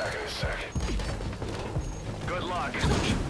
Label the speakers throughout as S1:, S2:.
S1: back in a sec.
S2: Good luck.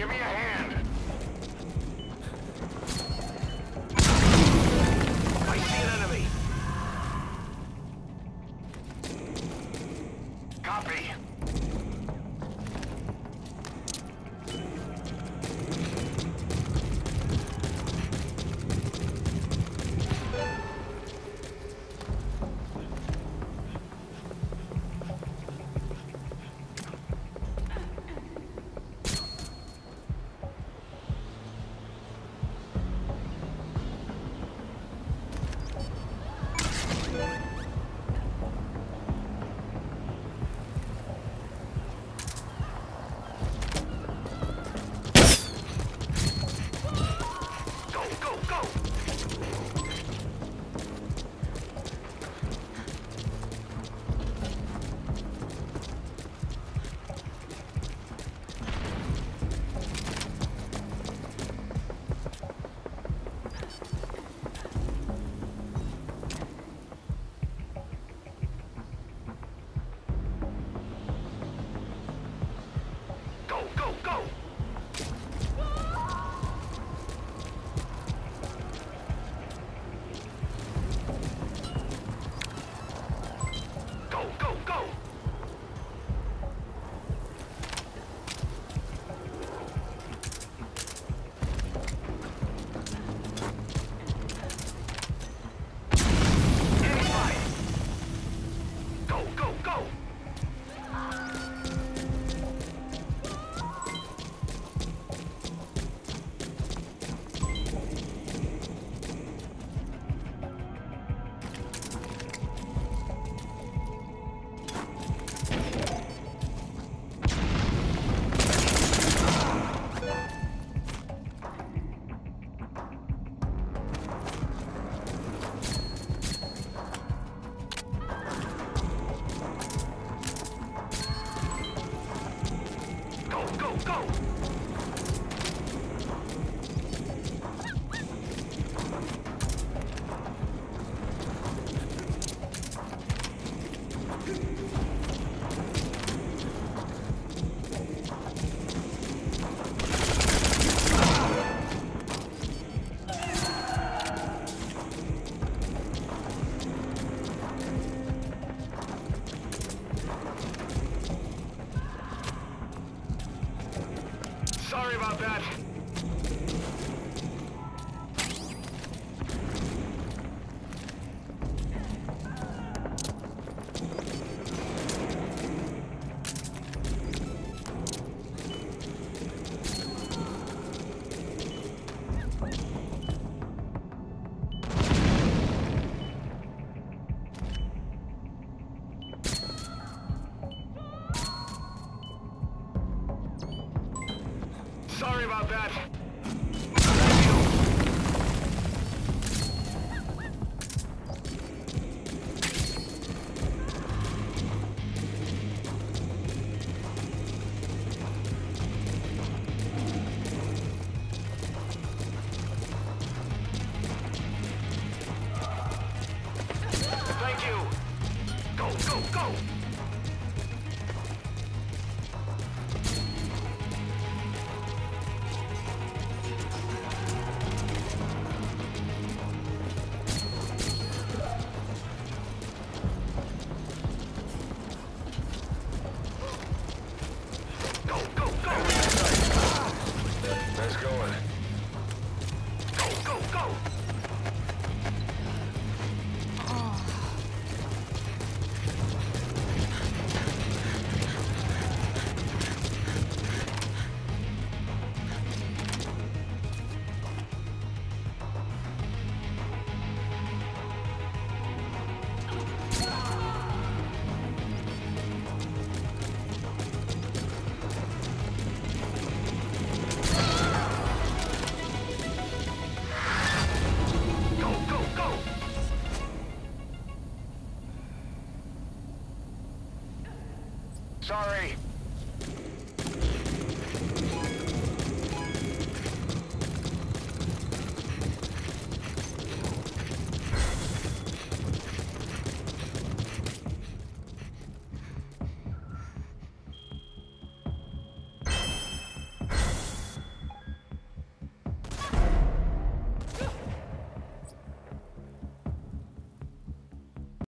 S2: Give me a hand. That. Sorry.